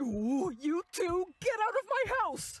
Ooh, you two, get out of my house!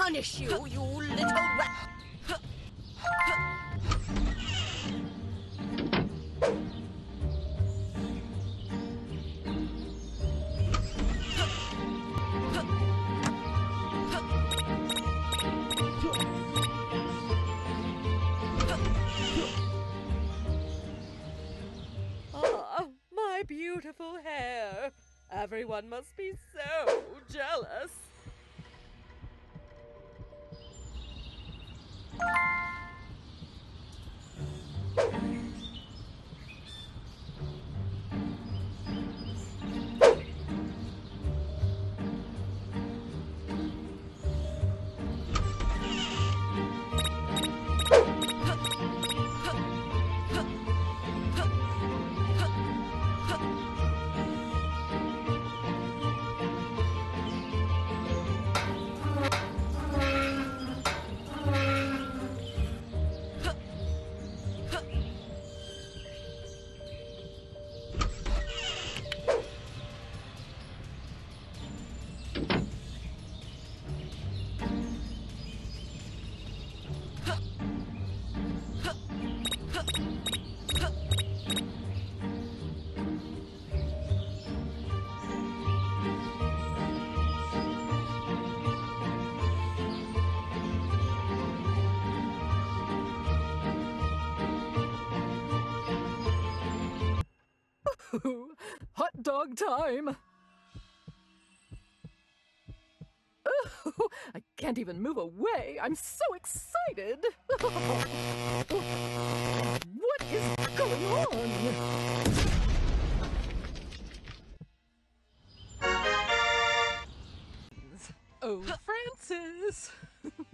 Punish you, you little rat. Ah, my beautiful hair. Everyone must be Dog time! Oh, I can't even move away. I'm so excited. what is going on? Oh, Francis!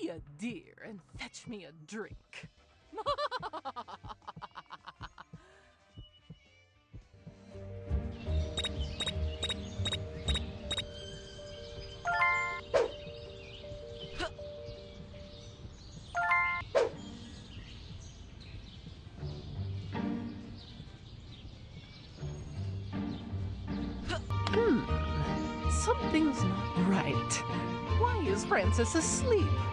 Be a dear and fetch me a drink. Francis asleep?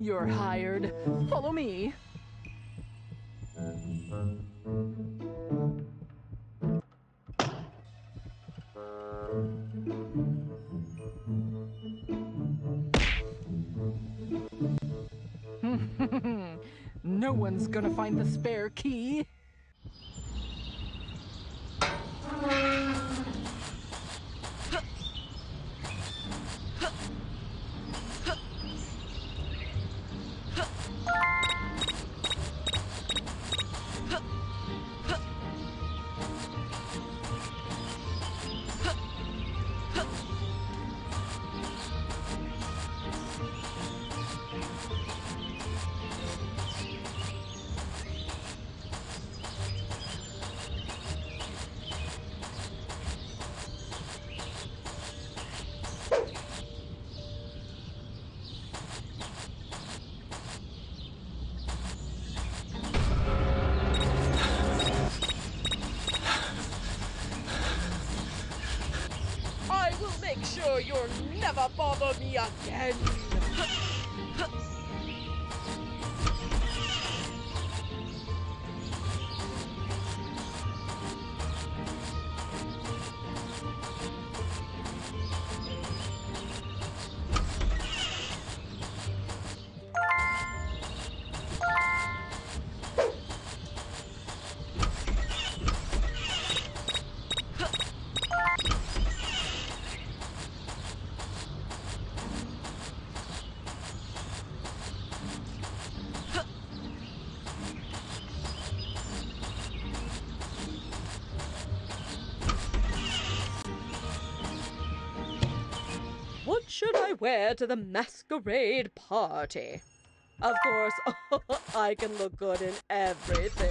You're hired. Follow me. no one's gonna find the spare key. Wear to the masquerade party? Of course, I can look good in everything.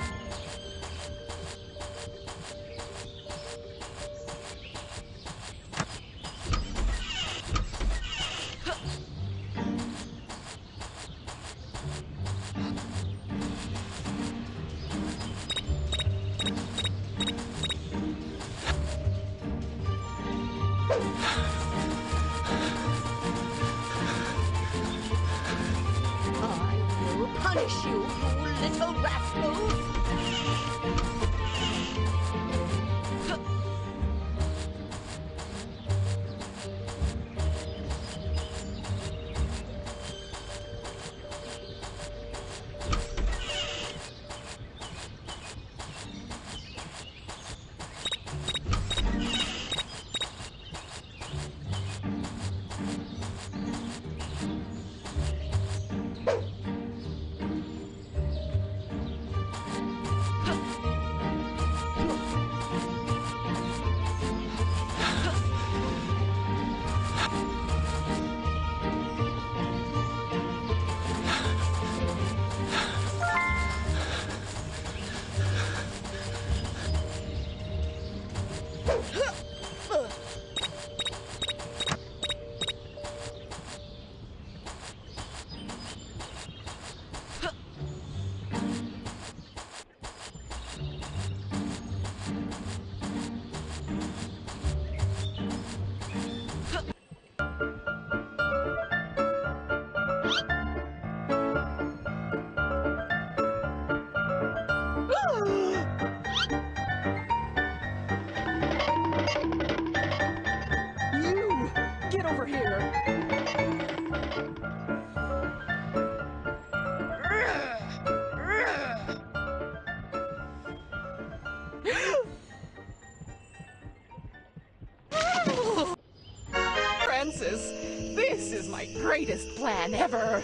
Francis, this is my greatest plan ever.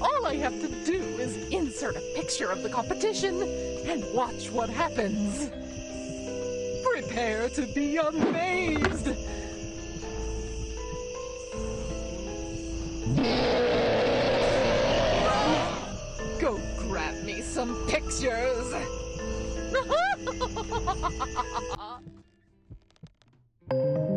All I have to do is insert a picture of the competition and watch what happens. Prepare to be amazed! pictures!